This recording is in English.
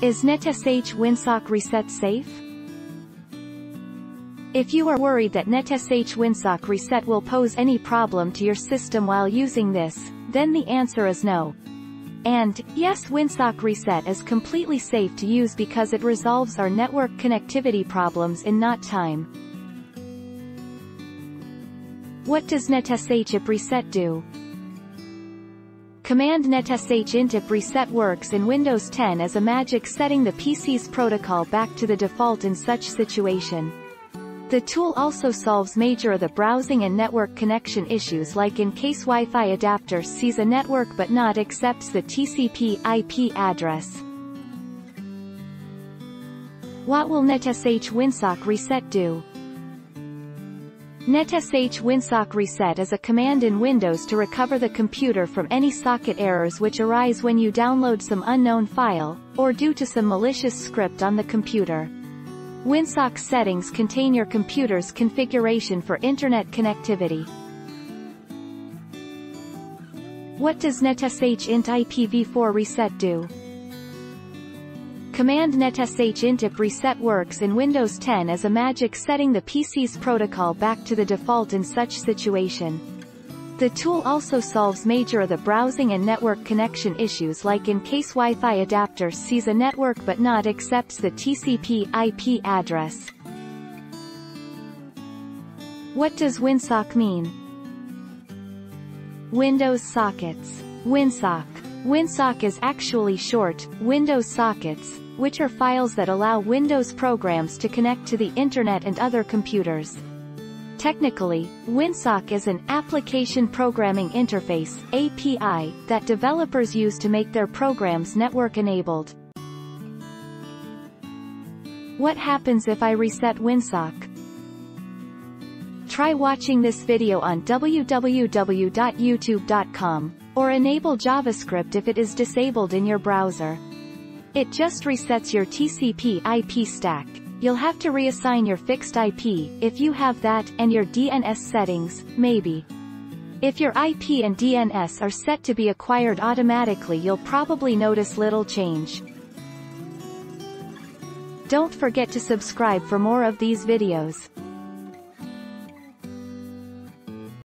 Is NetSH WinSock Reset safe? If you are worried that NetSH WinSock Reset will pose any problem to your system while using this, then the answer is no. And, yes WinSock Reset is completely safe to use because it resolves our network connectivity problems in not time. What does NetSH IP Reset do? Command netsh int ip reset works in Windows 10 as a magic setting the PC's protocol back to the default in such situation. The tool also solves major of the browsing and network connection issues like in case Wi-Fi adapter sees a network but not accepts the TCP IP address. What will netsh winsock reset do? NetSH WinSock Reset is a command in Windows to recover the computer from any socket errors which arise when you download some unknown file, or due to some malicious script on the computer. WinSock settings contain your computer's configuration for Internet connectivity. What does NetSH int IPv4 reset do? Command netsh int ip reset works in Windows 10 as a magic setting the PC's protocol back to the default in such situation. The tool also solves major of the browsing and network connection issues like in case Wi-Fi adapter sees a network but not accepts the TCP IP address. What does WinSock mean? Windows Sockets. WinSock. WinSock is actually short, Windows Sockets, which are files that allow Windows programs to connect to the Internet and other computers. Technically, WinSock is an Application Programming Interface API, that developers use to make their programs network-enabled. What happens if I reset WinSock? Try watching this video on www.youtube.com, or enable JavaScript if it is disabled in your browser. It just resets your TCP IP stack. You'll have to reassign your fixed IP, if you have that, and your DNS settings, maybe. If your IP and DNS are set to be acquired automatically you'll probably notice little change. Don't forget to subscribe for more of these videos.